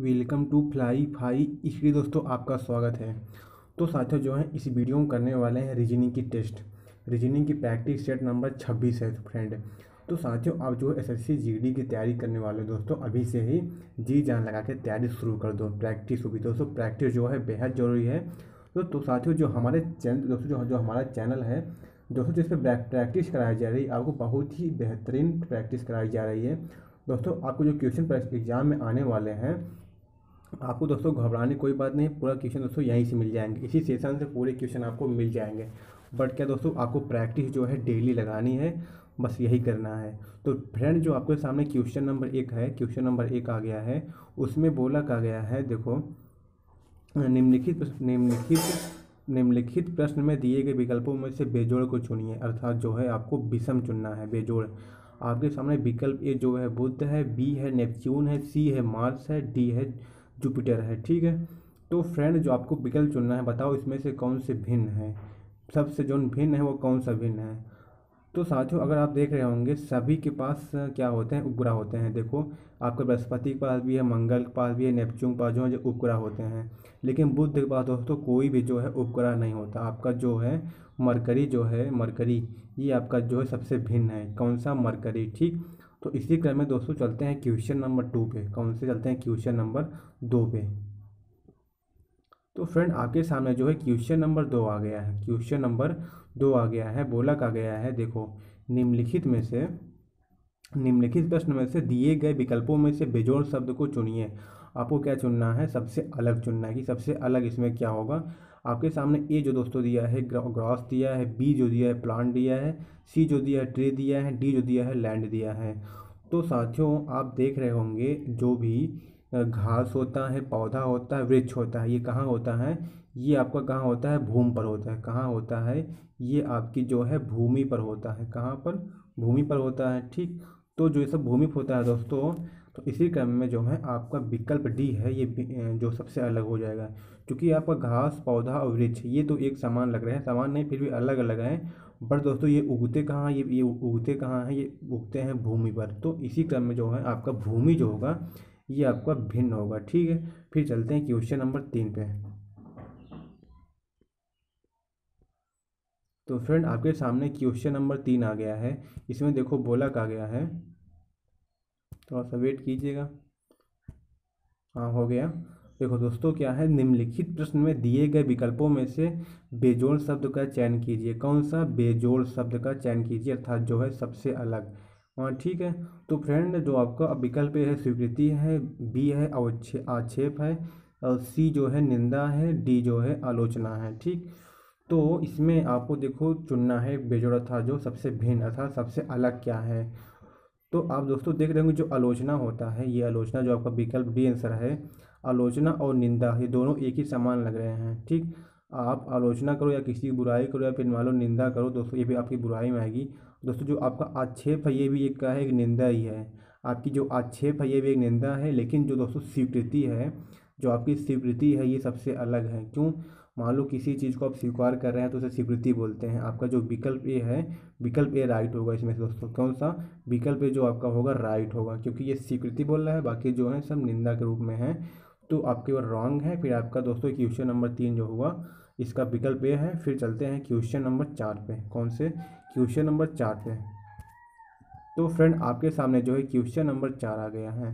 Welcome to fly phi. इसलिए दोस्तों आपका स्वागत है। तो साथियों जो है इस वीडियो में करने वाले हैं रीजनिंग की टेस्ट। रीजनिंग की प्रैक्टिस सेट नंबर छब्बीस है फ्रेंड तो साथियों आप जो एस एस की तैयारी करने वाले दोस्तों अभी से ही जी जान लगा के तैयारी शुरू कर दो। प्रैक्टिस होगी दोस्तों। प्रैक्टिस जो है बेहद ज़रूरी है। तो, तो साथियों जो हमारे चैनल दोस्तों जो जो हमारा चैनल है दोस्तों जिस पर प्रैक्टिस कराई जा रही है आपको बहुत ही बेहतरीन प्रैक्टिस कराई जा रही है। दोस्तों आपको जो क्वेश्चन एग्ज़ाम में आने वाले हैं आपको दोस्तों घबराने कोई बात नहीं, पूरा क्वेश्चन दोस्तों यहीं से मिल जाएँगे। इसी सेशन से पूरे क्वेश्चन आपको मिल जाएँगे। बट क्या दोस्तों, आपको प्रैक्टिस जो है डेली लगानी है, बस यही करना है। तो फ्रेंड जो आपके सामने क्वेश्चन नंबर एक है क्वेश्चन नंबर एक आ गया है, उसमें बोला कहा गया है, देखो, निम्नलिखित निम्नलिखित निम्नलिखित प्रश्न में दिए गए विकल्पों में से बेजोड़ को चुनिए, अर्थात जो है आपको विषम चुनना है, बेजोड़। आपके सामने विकल्प ए जो है बुद्ध है, बी है नेपच्यून है, सी है मार्स है, डी है जुपिटर है, ठीक है? तो फ्रेंड जो आपको विकल्प चुनना है, बताओ इसमें से कौन से भिन्न है? सबसे जो भिन्न है वो कौन सा भिन्न है? तो साथियों, अगर आप देख रहे होंगे, सभी के पास क्या होते हैं? उपग्रह होते हैं। देखो, आपके बृहस्पति के पास भी है, मंगल के पास भी है, नेपच्यून के पास जो है उपग्रह होते हैं। लेकिन बुद्ध के पास दोस्तों, कोई भी जो है उपग्रह नहीं होता। आपका जो है, मरकरी जो है, मरकरी, ये आपका जो है सबसे भिन्न है। कौन सा? मरकरी, ठीक? तो इसी क्रम में दोस्तों चलते हैं क्वेश्चन नंबर टू पे। कौन से चलते हैं क्वेश्चन नंबर दो पे? तो फ्रेंड, आपके सामने जो है क्वेश्चन नंबर दो आ गया है। क्वेश्चन नंबर दो आ गया है, बोला का गया है? देखो, निम्नलिखित में से, निम्नलिखित प्रश्न में से दिए गए विकल्पों में से बेजोड़ शब्द को चुनिए। आपको क्या चुनना है? सबसे अलग चुनना है कि सबसे अलग इसमें क्या होगा? आपके सामने ए जो दोस्तों दिया है ग्रॉस दिया है, बी जो दिया है, प्लांट दिया है, सी जो दिया है, ट्री दिया है, डी जो दिया है, लैंड दिया है। तो साथियों, आप देख रहे होंगे जो भी घास होता है, पौधा होता है, वृक्ष होता है, ये कहाँ होता है? ये आपका कहाँ होता है? भूमि पर होता है। कहाँ होता है? ये आपकी जो है भूमि पर होता है। कहाँ पर? भूमि पर होता है, ठीक? तो जो ये सब भूमि पर होता है दोस्तों तो इसी क्रम में जो है आपका विकल्प डी है, ये जो सबसे अलग हो जाएगा। क्योंकि आपका घास, पौधा और वृक्ष, ये तो एक समान लग रहे हैं, समान नहीं, फिर भी अलग अलग हैं। बट दोस्तों, ये उगते कहाँ, ये ये उगते कहाँ हैं, ये उगते हैं भूमि पर। तो इसी क्रम में जो है आपका भूमि जो होगा, ये आपका भिन्न होगा, ठीक है? फिर चलते हैं क्वेश्चन नंबर तीन पे। तो फ्रेंड, आपके सामने क्वेश्चन नंबर तीन आ गया है। इसमें देखो, बोला कहा गया है? थोड़ा सा वेट कीजिएगा। हाँ हो गया। देखो दोस्तों, क्या है? निम्नलिखित प्रश्न में दिए गए विकल्पों में से बेजोड़ शब्द का चयन कीजिए। कौन सा बेजोड़ शब्द का चयन कीजिए, अर्थात जो है सबसे अलग? हाँ ठीक है। तो फ्रेंड, जो आपका विकल्प है, स्वीकृति है, बी है आक्षेप है, और सी जो है, निंदा है, डी जो है, आलोचना है, ठीक? तो इसमें आपको देखो, चुनना है बेजोड़ था जो सबसे भिन्न, अर्थात सबसे अलग क्या है? तो आप दोस्तों देख रहे होंगे जो आलोचना होता है, ये आलोचना जो आपका विकल्प डी आंसर है, आलोचना और निंदा, ये दोनों एक ही समान लग रहे हैं, ठीक? आप आलोचना करो या किसी की बुराई करो या फिर मान लो निंदा करो, दोस्तों ये भी आपकी बुराई में आएगी। दोस्तों जो आपका आक्षेप है, ये भी एक का है, एक निंदा ही है। आपकी जो आक्षेप है, ये भी एक निंदा है, लेकिन जो दोस्तों स्वीकृति है, जो आपकी स्वीकृति है, ये सबसे अलग है। क्यों? मान लो किसी चीज़ को आप स्वीकार कर रहे हैं तो उसे स्वीकृति बोलते हैं। आपका जो विकल्प ए है, विकल्प ए राइट होगा इसमें से दोस्तों। कौन सा? विकल्प ए जो आपका होगा राइट होगा, क्योंकि ये स्वीकृति बोल रहा है, बाकी जो है सब निंदा के रूप में है। तो आपके वो रॉन्ग है, फिर आपका दोस्तों क्वेश्चन नंबर तीन जो हुआ इसका विकल्प ए है, फिर चलते हैं क्वेश्चन नंबर चार पे। कौन से? क्वेश्चन नंबर चार पे। तो फ्रेंड, आपके सामने जो है क्वेश्चन नंबर चार आ गया है।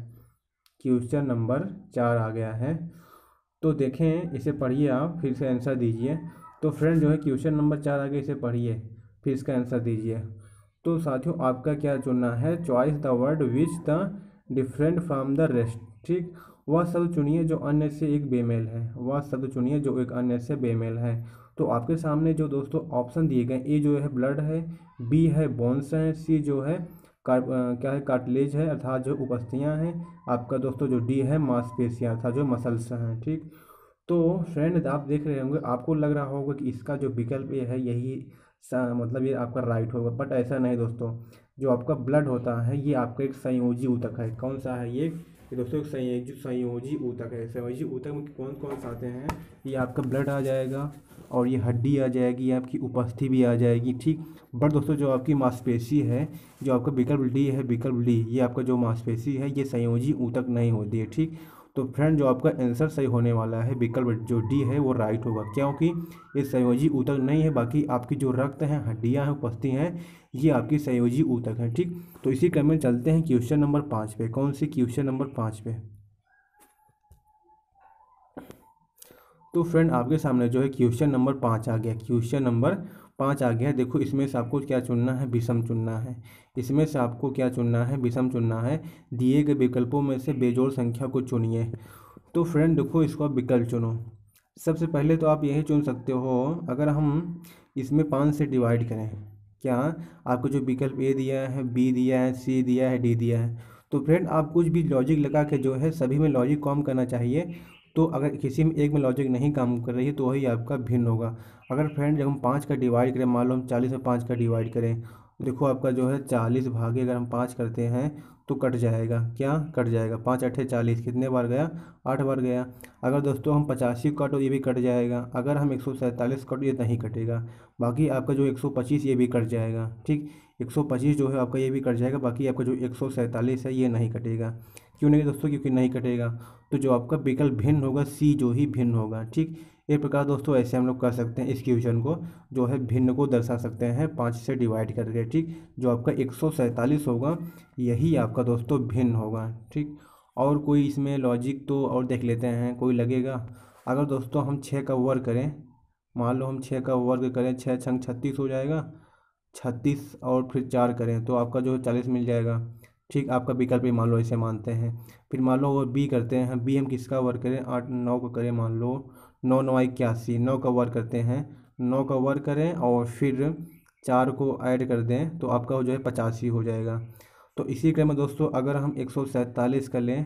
क्वेश्चन नंबर चार आ गया है। तो देखें, इसे पढ़िए आप, फिर से आंसर दीजिए। तो फ्रेंड जो है क्वेश्चन नंबर चार आगे इसे पढ़िए, फिर इसका आंसर दीजिए। तो साथियों, आपका क्या चुनना है? Choice the word which the different from the rest ठीक? वह शब्द चुनिए जो अन्य से एक बेमेल है। वह शब्द चुनिए जो एक अन्य से बेमेल है। तो आपके सामने जो दोस्तों ऑप्शन दिए गए ए जो है ब्लड है बी है बोन्स है सी जो है क्या है कार्टिलेज है, अर्थात जो उपस्थियाँ हैं, आपका दोस्तों जो डी है, मांसपेशियाँ, अर्थात जो मसल्स हैं, ठीक? तो फ्रेंड आप देख रहे होंगे, आपको लग रहा होगा कि इसका जो विकल्प ये है, यही मतलब ये आपका राइट होगा बट ऐसा नहीं दोस्तों। जो आपका ब्लड होता है, ये आपका एक संयोजी ऊतक है। कौन सा है ये? दोस्तों, एक संयोजी संयोजी ऊतक है, संयोजी ऊतक में कौन कौन सा आते हैं? ये आपका ब्लड आ जाएगा और ये हड्डी आ जाएगी आपकी उपस्थि भी आ जाएगी, ठीक? बट दोस्तों, जो आपकी मांसपेशी है, जो आपका बिकल डी है, बिकल डी ये आपका जो मांसपेशी है, ये संयोजी ऊतक नहीं होती है, ठीक? तो फ्रेंड जो आपका आंसर सही होने वाला है, विकल्प जो डी है, वो राइट होगा। क्योंकि ये संयोजी ऊतक नहीं है, बाकी आपकी जो रक्त हैं, हड्डियाँ हैं, उपस्थित हैं, ये आपकी संयोजी ऊतक हैं, ठीक? तो इसी क्रम में चलते हैं क्वेश्चन नंबर पाँच पे। कौन सी क्वेश्चन नंबर पाँच पे? तो फ्रेंड आपके सामने जो है क्वेश्चन नंबर पाँच आ गया। क्वेश्चन नंबर पाँच आ गया देखो, इसमें से आपको क्या चुनना है? विषम चुनना है। इसमें से आपको क्या चुनना है? विषम चुनना है। दिए गए विकल्पों में से बेजोड़ संख्या को चुनिए। तो फ्रेंड, देखो, इसको आप विकल्प चुनो। सबसे पहले तो आप यही चुन सकते हो, अगर हम इसमें पाँच से डिवाइड करें। क्या? आपको जो विकल्प ए दिया है, बी दिया है, सी दिया है, डी दिया है। तो फ्रेंड, आप कुछ भी लॉजिक लगा के जो है, सभी में लॉजिक कॉम करना चाहिए। तो अगर किसी में एक में लॉजिक नहीं काम कर रही है तो वही आपका भिन्न होगा। अगर फ्रेंड जब हम पाँच का डिवाइड करें, मान लो हम चालीस में पाँच का डिवाइड करें, देखो आपका जो है चालीस भागे अगर हम पाँच करते हैं तो कट जाएगा। क्या? कट जाएगा। पाँच अट्ठे चालीस, कितने बार गया? आठ बार गया। अगर दोस्तों हम पचासी काटो, ये भी कट जाएगा। अगर हम एक सौ सैंतालीस काटो, ये नहीं कटेगा। बाकी आपका जो एक सौ पच्चीस, ये भी कट जाएगा। ठीक? एक सौ पच्चीस जो है आपका, ये भी कट जाएगा। बाकी आपका जो एक सौ सैंतालीस है, ये नहीं कटेगा। क्यों नहीं दोस्तों, क्योंकि नहीं कटेगा। तो जो आपका विकल्प भिन्न होगा, सी जो ही भिन्न होगा, ठीक? एक प्रकार दोस्तों, ऐसे हम लोग कर सकते हैं इस क्वेश्चन को, जो है भिन्न को दर्शा सकते हैं, पाँच से डिवाइड करके, ठीक? जो आपका एक सौ सैंतालीस होगा, यही आपका दोस्तों भिन्न होगा, ठीक? और कोई इसमें लॉजिक तो और देख लेते हैं, कोई लगेगा? अगर दोस्तों हम छः का वर्ग करें, मान लो हम छः का वर्ग करें छः छंग छत्तीस हो जाएगा, छत्तीस और फिर चार करें तो आपका जो है चालीस मिल जाएगा। ठीक, आपका विकल्प ही मान लो ऐसे मानते हैं। फिर मान लो और बी करते हैं बी हम किसका वर्क करें? आठ, नौ का करें मान लो। नौ नौ इक्यासी, नौ का वर्क करते हैं। नौ का वर्क करें और फिर चार को ऐड कर दें तो आपका जो है पचासी हो जाएगा। तो इसी क्रम में दोस्तों, अगर हम एक सौ सैंतालीस का लें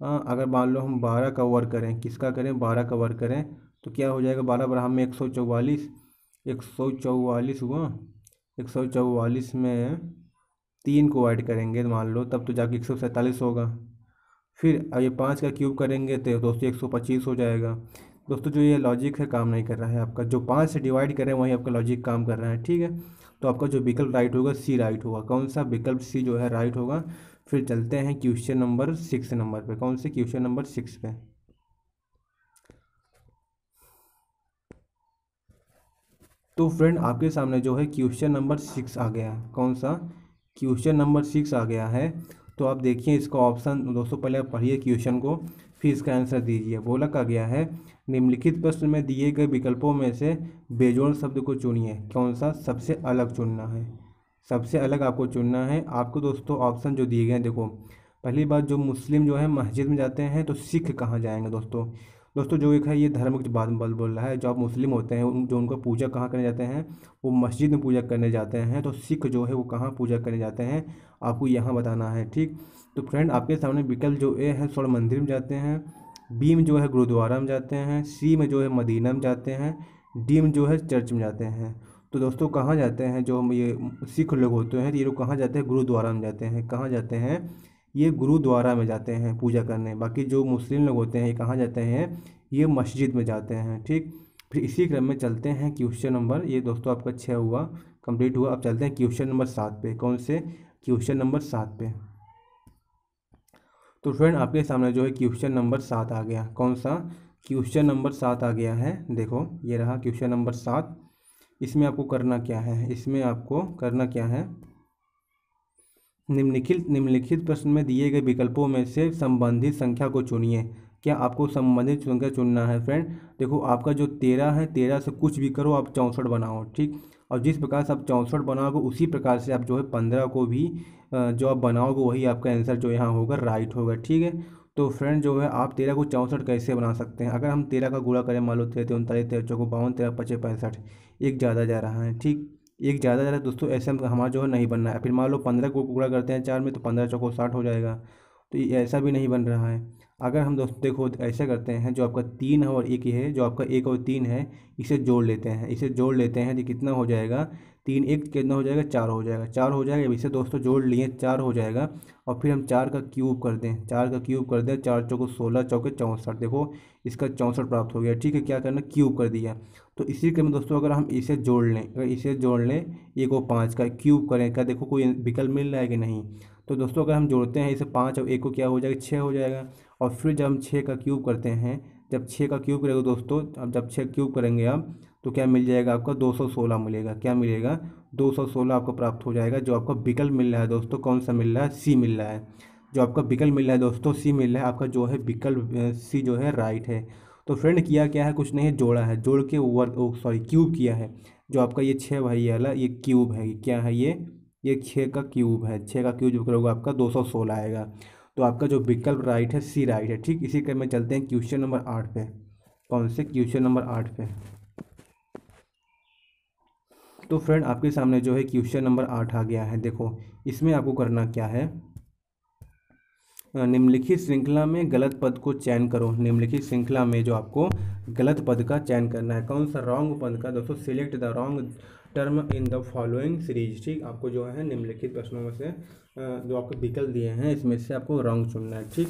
अगर मान लो हम बारह का वर्क करें, किसका करें? बारह का वर्क करें तो क्या हो जाएगा? बारह बारह में एक सौ चौवालीस, एक सौ चौवालीस हुआ। एक सौ चौवालीस में तीन को ऐड करेंगे तो मान लो तब तो जाके एक सौ सैंतालीस होगा। फिर अब ये पाँच का क्यूब करेंगे तो दोस्तों एक सौ पच्चीस हो जाएगा। दोस्तों जो ये लॉजिक है, काम नहीं कर रहा है आपका। जो पाँच से डिवाइड करें, वहीं आपका लॉजिक काम कर रहा है, ठीक है? तो आपका जो विकल्प राइट होगा, सी राइट होगा। कौन सा विकल्प सी जो है राइट होगा? फिर चलते हैं क्वेश्चन नंबर सिक्स नंबर पे। कौन से क्वेश्चन नंबर सिक्स पे? तो फ्रेंड, आपके सामने जो है क्वेश्चन नंबर सिक्स आ गया। कौन सा? क्वेश्चन नंबर सिक्स आ गया है। तो आप देखिए इसका ऑप्शन, दोस्तों, पहले आप पढ़िए क्वेश्चन को, फिर इसका आंसर दीजिए। बोला का गया है? निम्नलिखित प्रश्न में दिए गए विकल्पों में से बेजोड़ शब्द को चुनिए। कौन सा? सबसे अलग चुनना है। सबसे अलग आपको चुनना है। आपको, दोस्तों, ऑप्शन जो दिए गए हैं, देखो, पहली बात, जो मुस्लिम जो है मस्जिद में जाते हैं तो सिख कहाँ जाएँगे, दोस्तों? दोस्तों, जो एक है, ये धार्मिक बात बल, बोल रहा है। जो आप मुस्लिम होते हैं, उन, जो उनका पूजा कहाँ करने जाते हैं, वो मस्जिद में पूजा करने जाते हैं। तो सिख जो है, वो कहाँ पूजा करने जाते हैं, आपको यहाँ बताना है, ठीक? तो फ्रेंड, आपके सामने विकल्प जो ए है, स्वर्ण मंदिर में जाते हैं, बी में जो है, गुरुद्वारा में जाते हैं, सी में जो है, मदीना में जाते हैं, डी में जो है, चर्च में जाते हैं। तो दोस्तों, कहाँ जाते हैं जो ये सिख लोग होते हैं, ये लोग कहाँ जाते हैं, गुरुद्वारा में जाते हैं। कहाँ जाते हैं? ये गुरुद्वारा में जाते हैं पूजा करने। बाकी जो मुस्लिम लोग होते हैं, ये कहाँ जाते हैं? ये मस्जिद में जाते हैं, ठीक? फिर इसी क्रम में चलते हैं क्वेश्चन नंबर, ये दोस्तों आपका छः हुआ, कंप्लीट हुआ। अब चलते हैं क्वेश्चन नंबर सात पे। कौन से? क्वेश्चन नंबर सात पे। तो फ्रेंड, आपके सामने जो है क्वेश्चन नंबर सात आ गया। कौन सा? क्वेश्चन नंबर सात आ गया है। देखो, ये रहा क्वेश्चन नंबर सात। इसमें आपको करना क्या है? इसमें आपको करना क्या है? निम्नलिखित निम्नलिखित प्रश्न में दिए गए विकल्पों में से संबंधित संख्या को चुनिए। क्या आपको संबंधित संख्या चुनना है फ्रेंड देखो, आपका जो तेरह है, तेरह से कुछ भी करो, आप चौंसठ बनाओ, ठीक? और जिस प्रकार से आप चौंसठ बनाओगे, उसी प्रकार से आप जो है पंद्रह को भी जो आप बनाओगे, वही आपका आंसर जो यहाँ होगा राइट होगा, ठीक है? तो फ्रेंड जो है, आप तेरह को चौंसठ कैसे बना सकते हैं? अगर हम तेरह का गुड़ा करें, मान लो तेरह उनतालीस तेरह चौको बावन, तेरह पच्चीस पैंसठ, एक ज़्यादा जा रहा है, ठीक? एक ज़्यादा ज़्यादा दोस्तों ऐसे हमारा जो है नहीं बनना है। फिर मान लो पंद्रह को कूड़ा करते हैं चार में तो पंद्रह चौको साठ हो जाएगा। तो ऐसा भी नहीं बन रहा है। अगर हम दोस्तों, देखो, ऐसा करते हैं, जो आपका तीन और एक ही है, जो आपका एक और तीन है, इसे जोड़ लेते हैं। इसे जोड़ लेते हैं तो कितना हो जाएगा? तीन एक कितना हो जाएगा? चार हो जाएगा। चार हो जाएगा, इसे दोस्तों जोड़ लिए, चार हो जाएगा। और फिर हम चार का क्यूब कर दें। चार का क्यूब कर दें, चार चौको सोलह, चौके चौंसठ। देखो, इसका चौंसठ प्राप्त हो गया। ठीक है, क्या करना? क्यूब कर दिया। तो इसी क्रम में दोस्तों, अगर हम इसे जोड़ लें, अगर इसे जोड़ लें, एक और पाँच का क्यूब करें, क्या देखो, कोई विकल्प मिल रहा है कि नहीं? तो दोस्तों, अगर हम जोड़ते हैं, इसे पाँच और एक को क्या हो जाएगा? छः हो जाएगा। और फिर जब हम छः का क्यूब करते हैं, जब छः का क्यूब करेंगे दोस्तों, अब जब छः क्यूब करेंगे आप तो क्या मिल जाएगा आपका? दो सौ सोलह मिलेगा। क्या मिलेगा? दो सौ सोलह आपको प्राप्त हो जाएगा। जो आपका विकल्प मिल रहा है दोस्तों, कौन सा मिल रहा है? सी मिल रहा है। जो आपका विकल्प मिल रहा है दोस्तों, सी मिल रहा है। आपका जो है विकल्प सी जो है राइट है। तो फ्रेंड, किया क्या है? कुछ नहीं, जोड़ा है। जोड़ के वर्क सॉरी, क्यूब किया है। जो आपका ये छः भाई वाला, ये क्यूब है। क्या है ये? ये छः का क्यूब है। छः का क्यूब जो करोगे आपका दो सौ सोलह आएगा। तो आपका जो विकल्प राइट है सी राइट है, ठीक? इसी क्रम में चलते हैं क्वेश्चन नंबर आठ पे। कौन से क्वेश्चन नंबर आठ पे? तो फ्रेंड आपके सामने जो है क्वेश्चन नंबर आठ आ गया है। देखो, इसमें आपको करना क्या है? निम्नलिखित श्रृंखला में गलत पद को चयन करो। निम्नलिखित श्रृंखला में जो आपको गलत पद का चयन करना है। कौन सा रॉन्ग पद का? दोस्तों select the wrong term in the following series ठीक? आपको जो है निम्नलिखित प्रश्नों में से जो आपको विकल्प दिए हैं, इसमें से आपको रॉन्ग चुनना है, ठीक?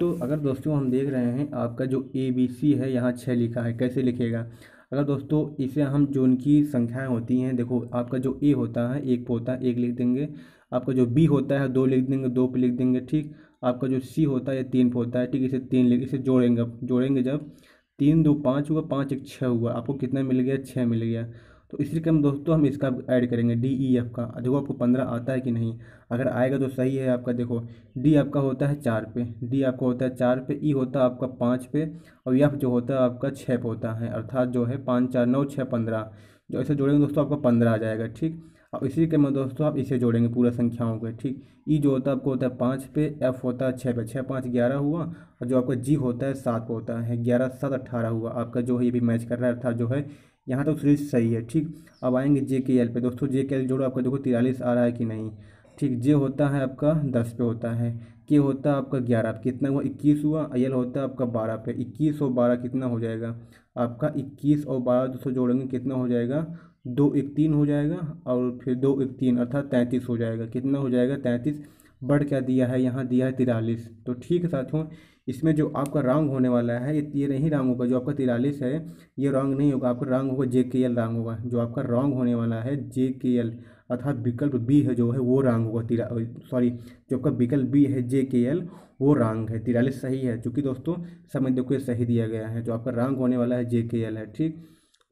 तो अगर दोस्तों हम देख रहे हैं, आपका जो ए बी सी है, यहाँ छः लिखा है, कैसे लिखेगा? अगर दोस्तों इसे हम जो उनकी संख्याएँ होती हैं, देखो आपका जो ए होता है, एक पे होता है एक लिख देंगे। आपका जो बी होता है, दो लिख देंगे, दो पे लिख देंगे, ठीक? आपका जो सी होता है तीन पे होता है, ठीक? इसे तीन लिख, इसे जोड़ेंगे जोड़ेंगे जब? तीन, दो, पाँच हुआ, पाँच, एक, छः हुआ, आपको कितना मिल गया? छः मिल गया। तो इसी क्रम दोस्तों हम इसका ऐड करेंगे डी ई एफ़ का। देखो आपको पंद्रह आता है कि नहीं? अगर आएगा तो सही है आपका, देखो डी आपका होता है चार पे। डी आपका होता है चार पे ई होता है आपका पाँच पे, और एफ़ जो होता है आपका छः पे होता है, अर्थात जो है पाँच, चार, नौ, छः, पंद्रह। जो ऐसे जोड़ेंगे दोस्तों आपका पंद्रह आ जाएगा, ठीक? अब इसी क्रम में दोस्तों आप इसे जोड़ेंगे पूरा संख्याओं के, ठीक? ई जो होता है आपको होता है पाँच पे एफ़ होता है छः पे। छः, पाँच, ग्यारह हुआ, और जो आपका जी होता है सात पे होता है। ग्यारह, सात अट्ठारह हुआ। आपका जो है ये भी मैच कर रहा है, अर्थात जो है यहाँ तो सीरीज़ सही है, ठीक। अब आएँगे जे के एल पे। दोस्तों जे के एल जोड़ो, आपका देखो तिरालीस आ रहा है कि नहीं? ठीक, जे होता है आपका दस पे होता है, के होता है आपका ग्यारह पे। कितना हुआ? इक्कीस हुआ एल होता है आपका बारह पे। इक्कीस और बारह कितना हो जाएगा? आपका इक्कीस और बारह दोस्तों जोड़ेंगे, कितना हो जाएगा? दो एक तीन हो जाएगा और फिर दो एक तीन, अर्थात तैंतीस हो जाएगा। कितना हो जाएगा? तैंतीस। बढ़ क्या दिया है? यहाँ दिया है तिरालीस। तो ठीक है साथियों इसमें जो आपका रॉन्ग होने वाला है, ये नहीं रॉन्ग होगा जो आपका तिरालीस है, ये रॉन्ग नहीं होगा, आपका रॉन्ग होगा जे के एल रॉन्ग होगा, जो आपका रॉन्ग होने वाला है जे के एल अर्थात विकल्प बी है जो है वो रॉन्ग होगा, तिरा सॉरी जो आपका विकल्प बी है जे के एल वो रॉन्ग है, तिरालीस सही है, चूँकि दोस्तों समझ देखो ये सही दिया गया है, जो आपका रॉन्ग होने वाला है जे के एल है, ठीक?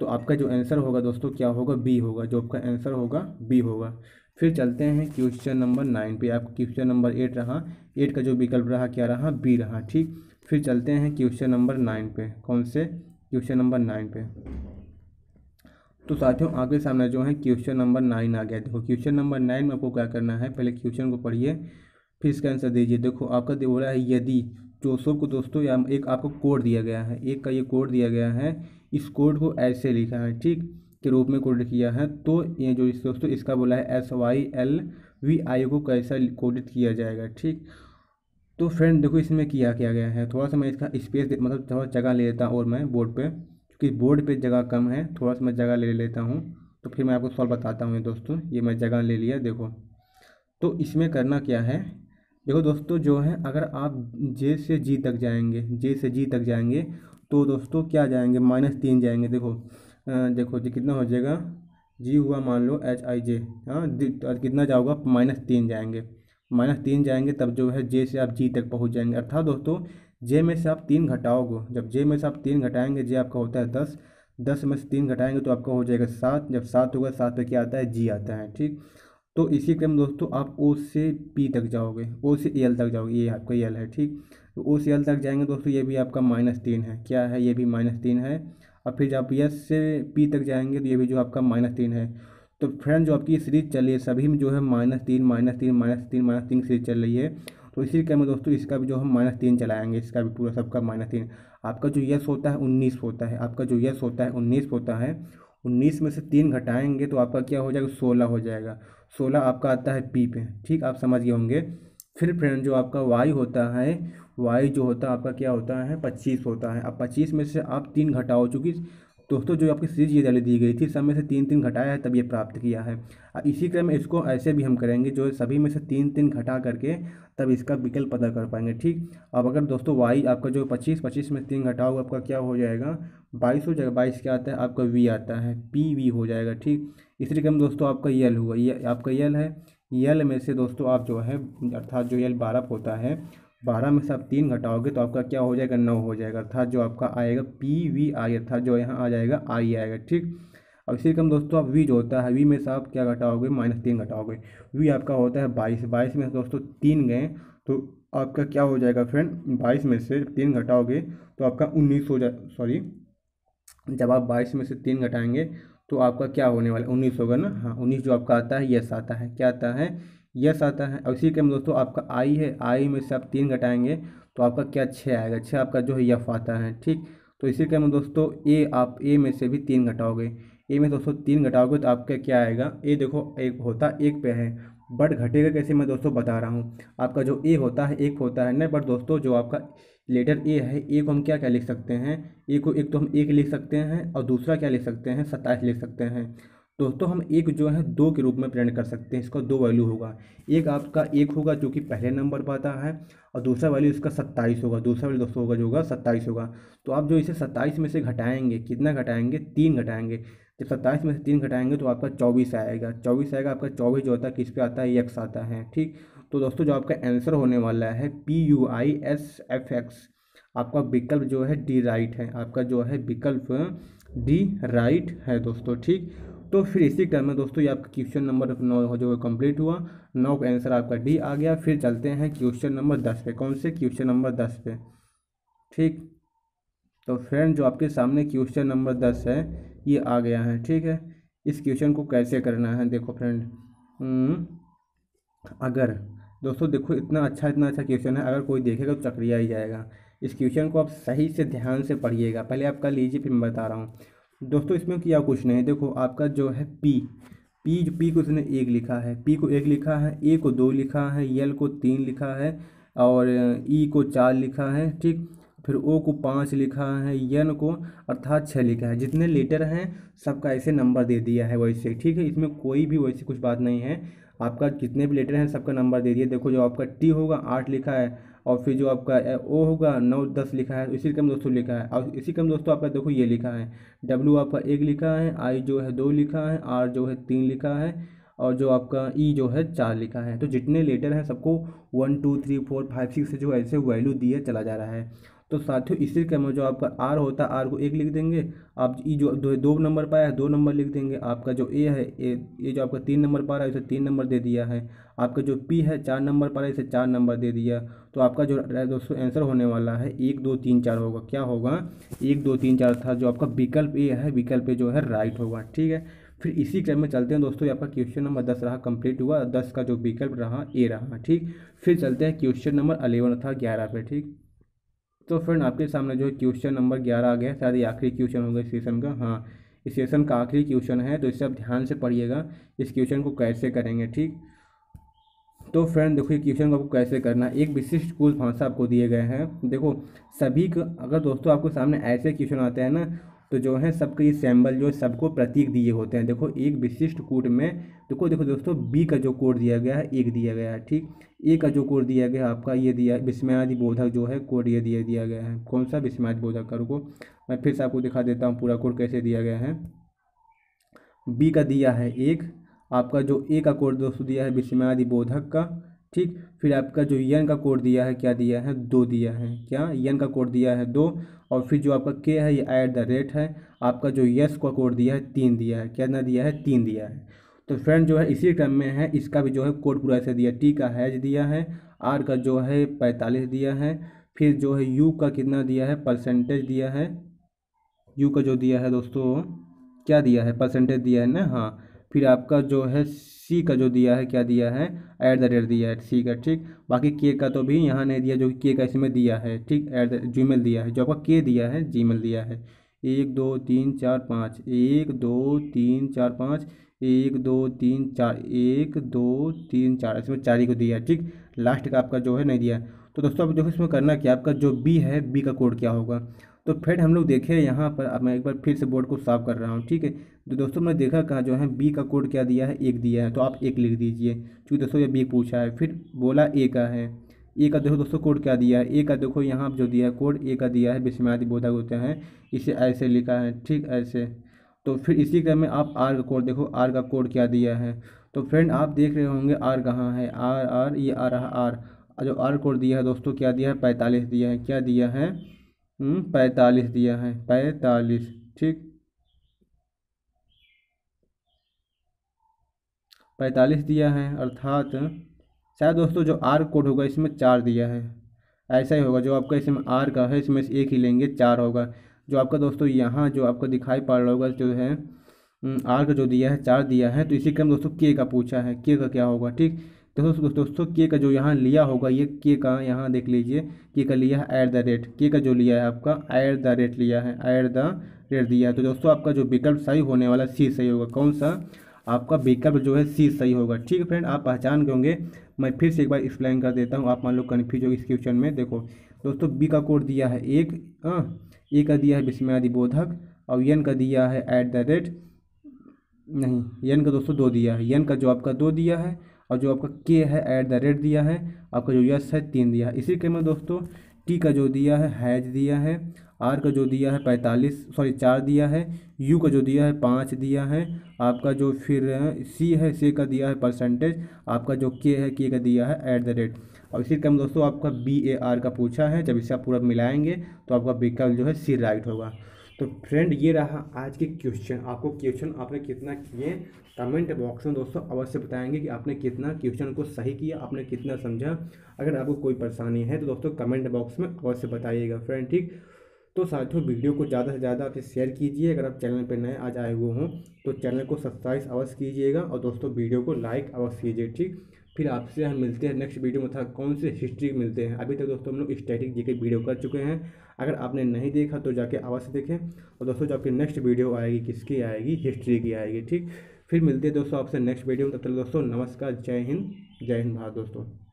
तो आपका जो आंसर होगा दोस्तों, क्या होगा? बी होगा, जो आपका आंसर होगा बी होगा। फिर चलते हैं क्वेश्चन नंबर नाइन पे, आपका क्वेश्चन नंबर एट रहा। एट का जो विकल्प रहा, क्या रहा? बी रहा। ठीक, फिर चलते हैं क्वेश्चन नंबर नाइन पे। कौन से? क्वेश्चन नंबर नाइन पे। तो साथियों, आगे सामने जो है क्वेश्चन नंबर नाइन आ गया। देखो, क्वेश्चन नंबर नाइन में आपको क्या करना है? पहले क्वेश्चन को पढ़िए, फिर इसका आंसर दीजिए। देखो, आपका बोला है यदि चौसौ को दोस्तों, या एक आपको कोड दिया गया है। एक का ये कोड दिया गया है, इस कोड को ऐसे लिखा है, ठीक, के रूप में कोडित किया है। तो ये जो दोस्तों, इसका बोला है S Y L V I को कैसा कोडित किया जाएगा, ठीक? तो फ्रेंड देखो इसमें किया किया गया है? थोड़ा सा मैं इसका स्पेस मतलब थोड़ा जगह ले लेता हूँ और मैं बोर्ड पे क्योंकि बोर्ड पे जगह कम है थोड़ा सा मैं जगह ले लेता हूँ। तो फिर मैं आपको सॉल्व बताता हूँ दोस्तों ये मैं जगह ले लिया देखो। तो इसमें करना क्या है? देखो दोस्तों जो है अगर आप जे से जी तक जाएँगे जे से जी तक जाएँगे तो दोस्तों क्या जाएँगे? माइनस तीन जाएँगे देखो। आ, देखो जी कितना हो जाएगा? जी हुआ मान लो एच आई जे हाँ कितना जाओगा? माइनस तीन जाएँगे। माइनस तीन जाएँगे, तब जो है जे से आप जी तक पहुँच जाएँगे। अर्थात दोस्तों, जे में से आप तीन घटाओगे। जब जे में से आप तीन घटाएँगे, जे आपका होता है दस दस में से तीन घटाएँगे तो आपका हो जाएगा सात। जब सात होगा, सात पे क्या आता है? जी आता है, ठीक? तो इसी क्रम दोस्तों, आप ओ से पी तक जाओगे, ओ से एल तक जाओगे, ये आपका एल है, ठीक? तो ओ से एल तक जाएँगे दोस्तों, ये भी आपका माइनस तीन है। क्या है? ये भी माइनस तीन है। और फिर जब यस से पी तक जाएँगे तो ये भी जो आपका माइनस तीन है। तो फ्रेंड जो आपकी सीरीज़ चल रही है, सभी में जो है माइनस तीन माइनस तीन माइनस तीन माइनस तीन सीरीज़ चल रही है। तो इसी क्रम में दोस्तों, इसका भी जो हम माइनस तीन चलाएँगे, इसका भी पूरा सबका माइनस तीन। आपका जो यस होता है, उन्नीस होता है। आपका जो यस होता है, उन्नीस होता है। उन्नीस में से तीन घटाएँगे तो आपका क्या हो जाएगा? सोलह हो जाएगा। सोलह आपका आता है पी पे। ठीक, आप समझ गए होंगे। फिर फ्रेंड जो आपका वाई होता है, वाई जो होता है, आपका क्या होता है? पच्चीस होता है। अब पच्चीस में से आप तीन घटाओ चूँकि दोस्तों, जो आपकी सीरीज़ ये वाली दी गई थी, सब में से तीन तीन घटाया है, तब ये प्राप्त किया है। इसी क्रम में इसको ऐसे भी हम करेंगे, जो सभी में से तीन तीन घटा करके, तब इसका विकल्प पता कर पाएँगे, ठीक? अब अगर दोस्तों वाई आपका जो पच्चीस पच्चीस में तीन घटाओ, आपका क्या हो जाएगा? बाईस हो जाएगा, बाईस क्या आता है? आपका वी आता है पी वी हो जाएगा, ठीक? इसी क्रम दोस्तों, आपका यल हुआ, ये आपका यल है। यल में से दोस्तों, आप जो है, अर्थात जो यल बारह होता है बारह में से आप तीन घटाओगे तो आपका क्या हो जाएगा? नौ हो जाएगा। अर्थात जो आपका आएगा, पी वी आई अर्थात जो यहाँ आ जाएगा, आई आएगा, ठीक? अब इसी कम दोस्तों, आप वी जो होता है, वी में से आप क्या घटाओगे? माइनस तीन घटाओगे। वी आपका होता है बाईस। बाईस में दोस्तों तीन गए तो आपका क्या हो जाएगा फ्रेंड? बाईस में से तीन घटाओगे तो आपका उन्नीस हो जाए सॉरी, जब आप बाईस में से तीन घटाएँगे तो आपका क्या होने वाला है? उन्नीस होगा ना? हाँ उन्नीस जो आपका आता है, यस आता है। क्या आता है? यस आता है। और इसी क्रम दोस्तों, आपका आई है। आई में से आप तीन घटाएँगे तो आपका क्या छः आएगा? छः आपका जो है यफ आता है, ठीक? तो इसी क्रम में दोस्तों, ए आप ए में से भी तीन घटाओगे। ए में दोस्तों तीन घटाओगे तो आपका क्या आएगा? ए देखो, एक होता एक पे है। बट घटेगा कैसे मैं दोस्तों बता रहा हूँ। आपका जो ए होता है, एक होता है ना? बट दोस्तों, जो आपका लेटर ए है, ए को हम क्या क्या लिख सकते हैं? ए को एक तो हम एक लिख सकते हैं और दूसरा क्या लिख सकते हैं? सत्ताईस लिख सकते हैं। दोस्तों, हम एक जो है, दो के रूप में प्रिंट कर सकते हैं। इसका दो वैल्यू होगा। एक आपका एक होगा, जो कि पहले नंबर पर आता है, और दूसरा वैल्यू इसका सत्ताईस होगा। दूसरा वैल्यू, दोस्तों, होगा जो होगा, सत्ताईस होगा। तो आप जो इसे सत्ताईस में से घटाएँगे, कितना घटाएँगे? तीन घटाएँगे। जब सत्ताईस में से तीन घटाएँगे तो आपका चौबीस आएगा। चौबीस आएगा, आपका चौबीस जो होता है, किस पे आता है? एक्स आता है, ठीक? तो दोस्तों, जो आपका आंसर होने वाला है, P U I S F X. आपका विकल्प जो है, डी राइट है। आपका जो है, विकल्प डी राइट है, दोस्तों, ठीक? तो फिर इसी क्रम में दोस्तों ये आपका क्वेश्चन नंबर नौ जो है कंप्लीट हुआ। नौ का आंसर आपका डी आ गया। फिर चलते हैं क्वेश्चन नंबर दस पे। कौन से क्वेश्चन नंबर दस पे? ठीक। तो फ्रेंड जो आपके सामने क्वेश्चन नंबर दस है ये आ गया है। ठीक है। इस क्वेश्चन को कैसे करना है? देखो फ्रेंड हम्म, अगर दोस्तों देखो इतना अच्छा इतना अच्छा क्वेश्चन है। अगर कोई देखेगा तो चक्रिया ही जाएगा। इस क्वेश्चन को आप सही से ध्यान से पढ़िएगा। पहले आप कर लीजिए फिर मैं बता रहा हूँ। दोस्तों, इसमें किया कुछ नहीं। देखो, आपका जो है पी पी जो पी को उसने एक लिखा है। पी को एक लिखा है ए को दो लिखा है यल को तीन लिखा है और ई को चार लिखा है, ठीक? फिर ओ को पाँच लिखा है यन को अर्थात छः लिखा है। जितने लेटर हैं, सबका ऐसे नंबर दे दिया है वैसे ठीक है? इसमें कोई भी वैसी कुछ बात नहीं है। आपका जितने भी लेटर हैं, सबका नंबर दे दिया। देखो, जो आपका टी होगा, आठ लिखा है और फिर जो आपका ओ होगा, नौ, दस लिखा है, इसी क्रम दोस्तों लिखा है। और इसी क्रम दोस्तों आपका देखो ये लिखा है। डब्ल्यू आपका एक लिखा है आई जो है दो लिखा है आर जो है तीन लिखा है, और जो आपका ई जो है चार लिखा है। तो जितने लेटर हैं सबको one two three four five six जो ऐसे वैल्यू दिए चला जा रहा है। तो साथियों, इसी क्रम में जो आपका आर होता है आर को एक लिख देंगे। आप ई जो दो दो नंबर पाया है, दो नंबर लिख देंगे। आपका जो ए है ए ये जो आपका तीन नंबर पा रहा है, इसे तीन नंबर दे दिया है। आपका जो पी है, चार नंबर पा रहा है, इसे चार नंबर दे दिया। तो आपका जो दोस्तों आंसर होने वाला है। एक, दो, तीन, चार होगा। क्या होगा? एक, दो, तीन, चार, था जो आपका विकल्प ए है, विकल्प जो है राइट होगा। ठीक है? फिर इसी क्रम में चलते हैं दोस्तों। ये आपका क्वेश्चन नंबर दस रहा कंप्लीट हुआ। दस का जो विकल्प रहा ए रहा। ठीक? फिर चलते हैं क्वेश्चन नंबर अलेवन था, ग्यारह पे। ठीक? तो फ्रेंड आपके सामने जो है क्वेश्चन नंबर ग्यारह आ गया शायद ये आखिरी क्वेश्चन होगा इस सेशन का। हाँ इस सेशन का आखिरी क्वेश्चन है तो इसे आप ध्यान से पढ़िएगा। इस क्वेश्चन को कैसे करेंगे, ठीक? तो फ्रेंड देखो, ये क्वेश्चन को आपको कैसे करना है। एक विशिष्ट कुल भाषा आपको दिए गए हैं। देखो, सभी का, अगर दोस्तों आपको सामने ऐसे क्वेश्चन आते हैं ना तो जो है सबके ये सैम्बल जो है सबको प्रतीक दिए होते हैं। देखो, एक विशिष्ट कोड में, देखो देखो दोस्तों बी का जो कोड दिया गया है एक दिया गया है, ठीक? ए का जो कोड दिया गया है, आपका ये दिया, विस्मयादि बोधक जो है, कोड ये दिया दिया गया है। कौन सा? विस्मयादि बोधक का। रुको, मैं फिर से आपको दिखा देता हूँ पूरा कोड कैसे दिया गया है। बी का दिया है एक, आपका जो ए का कोड दोस्तों दिया है, विस्मयादि बोधक का। ठीक? फिर आपका जो यन का कोड दिया है, क्या दिया है? दो दिया है। क्या? यन का कोड दिया है दो। और फिर जो आपका के है, ये एट द रेट है। आपका जो यस का कोड दिया है, तीन दिया है। क्या ना दिया है? तीन दिया है। तो फ्रेंड जो है, इसी क्रम में है। इसका भी जो है कोड पूरा ऐसे दिया। टी का हैज़ दिया है। आर का जो है, पैंतालीस दिया है। फिर जो है यू का कितना दिया है? परसेंटेज दिया है। यू का जो दिया है, दोस्तों, क्या दिया है? परसेंटेज दिया है ना? हाँ। फिर आपका जो है सी का जो दिया है, क्या दिया है? एट द रेट दिया है सी का, ठीक? बाकी के का तो भी यहाँ नहीं दिया, जो कि के इसमें दिया है, ठीक? एट द जी दिया है, जो आपका के दिया है जी दिया है। एक, दो, तीन, चार, पाँच। एक, दो, तीन, चार, पाँच। एक, दो, तीन, चार। एक, दो, तीन, चार। इसमें चार ही को दिया है, ठीक? लास्ट का आपका जो है नहीं दिया। तो दोस्तों, अब देखो इसमें करना क्या आपका जो बी है बी का कोड क्या होगा? तो फिर हम लोग देखें यहाँ पर, अब मैं एक बार फिर से बोर्ड को साफ़ कर रहा हूँ, ठीक है? तो दोस्तों मैंने देखा कहा जो है बी का कोड क्या दिया है? एक दिया है तो आप एक लिख दीजिए। क्योंकि दोस्तों ये बी पूछा है, फिर बोला ए का है। ए का देखो दोस्तों कोड क्या दिया है? ए का देखो यहाँ जो दिया है कोड ए का दिया है विस्मयादि बोधक होते हैं, इसे ऐसे लिखा है, ठीक ऐसे। तो फिर इसी क्रम में आप आर का कोड देखो आर का कोड क्या दिया है? तो फ्रेंड आप देख रहे होंगे आर कहाँ है? आर आर ये आ रहा आर जो आर कोड दिया है दोस्तों, क्या दिया है? पैंतालीस दिया है, क्या दिया है? पैंतालीस दिया है, पैंतालीस, ठीक। पैंतालीस दिया है, अर्थात, शायद दोस्तों जो आर कोड होगा, इसमें चार दिया है। ऐसा ही होगा, जो आपका इसमें आर का है, इसमें एक ही लेंगे, चार होगा। जो आपका दोस्तों यहाँ, जो आपको दिखाई पड़ रहा होगा, जो है आर का जो दिया है, चार दिया है तो इसी क्रम दोस्तों के का पूछा है के का क्या होगा, ठीक। तो दोस्तों दोस्तों के का जो यहाँ लिया होगा, ये के का यहाँ देख लीजिए के का लिया है एट द रेट के का जो लिया है आपका एट द रेट लिया है एट द रेट दिया है। तो दोस्तों, आपका जो विकल्प सही होने वाला सी सही होगा। कौन सा? आपका विकल्प जो है सी सही होगा। ठीक है फ्रेंड, आप पहचान गए होंगे। मैं फिर से एक बार एक्सप्लेन कर देता हूँ। आप मान लो कन्फ्यूज़ हो इस क्वेश्चन में, देखो। दोस्तों बी का कोड दिया है एक ए का दिया है विस्मयादि बोधक और यन का दिया है एट द रेट नहीं एन का दोस्तों दो दिया है। यन का जो आपका दो दिया है और जो आपका के है एट द रेट दिया है, आपका जो यस है तीन दिया है। इसी क्रम में दोस्तों टी का जो दिया है हैज़ दिया है आर का जो दिया है पैंतालीस सॉरी चार दिया है यू का जो दिया है पाँच दिया है, आपका जो फिर सी है सी का दिया है परसेंटेज आपका जो के है के का दिया है एट द रेट और इसी क्रम दोस्तों, आपका बी ए आर का पूछा है, जब इसे आप पूरा मिलाएँगे तो आपका विकल्प जो है सी राइट होगा। तो फ्रेंड ये रहा आज के क्वेश्चन आपको क्वेश्चन आपने कितना किए? कमेंट बॉक्स में दोस्तों अवश्य बताएँगे कि आपने कितना क्वेश्चन को सही किया, आपने कितना समझा. अगर आपको कोई परेशानी है तो दोस्तों कमेंट बॉक्स में अवश्य बताइएगा फ्रेंड ठीक? तो साथियों वीडियो को ज़्यादा से ज़्यादा आप शेयर कीजिए. अगर आप चैनल पर नए आज आए हुए हों तो चैनल को सब्सक्राइब अवश्य कीजिएगा और दोस्तों वीडियो को लाइक अवश्य कीजिए, ठीक? फिर आपसे हम मिलते हैं नेक्स्ट वीडियो में था कौन से हिस्ट्री मिलते हैं? अभी तक दोस्तों हम लोग स्टैटिक जी के वीडियो कर चुके हैं. अगर आपने नहीं देखा तो जाके अवश्य देखें। और दोस्तों, जो आपकी नेक्स्ट वीडियो आएगी, किसकी आएगी? हिस्ट्री की आएगी, ठीक? फिर मिलते हैं दोस्तों आपसे नेक्स्ट वीडियो में। तब तक दोस्तों, नमस्कार, जय हिंद जय हिंद भारत दोस्तों।